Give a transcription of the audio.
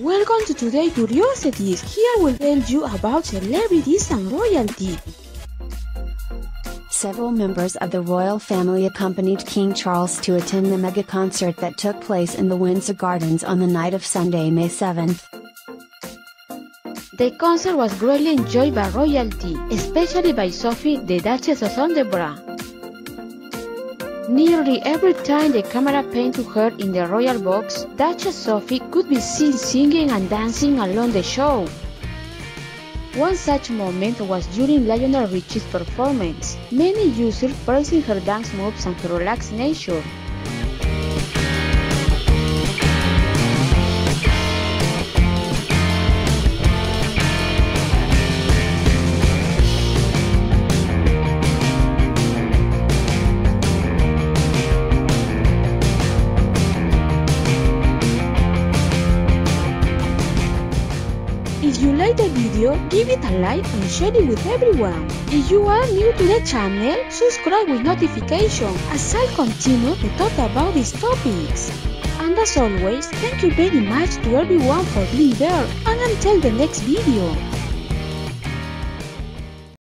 Welcome to Today Curiosities. Here we'll tell you about celebrities and royalty. Several members of the royal family accompanied King Charles to attend the mega concert that took place in the Windsor Gardens on the night of Sunday, May 7th. The concert was greatly enjoyed by royalty, especially by Sophie, the Duchess of Edinburgh. Nearly every time the camera panned to her in the royal box, Duchess Sophie could be seen singing and dancing along the show. One such moment was during Lionel Richie's performance, many users praising her dance moves and her relaxed nature. If you like the video, give it a like and share it with everyone. If you are new to the channel, subscribe with notification as I continue to talk about these topics. And as always, thank you very much to everyone for being there and until the next video.